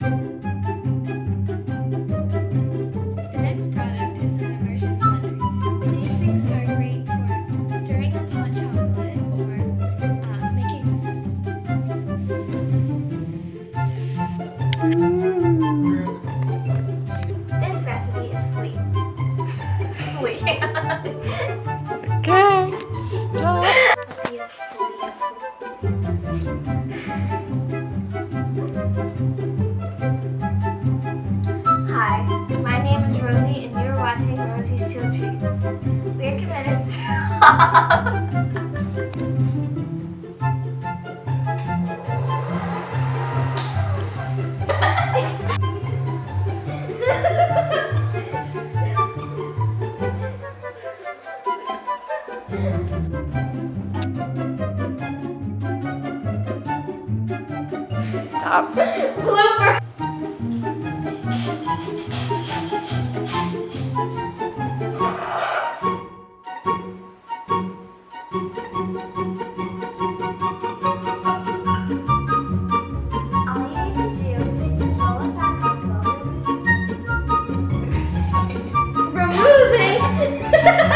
The next product is an immersion blender. These things are great for stirring up hot chocolate or uh, making. s- This recipe is. Free. Okay. Stop. Teal Treatz. We're committed to. Stop. Blooper! मत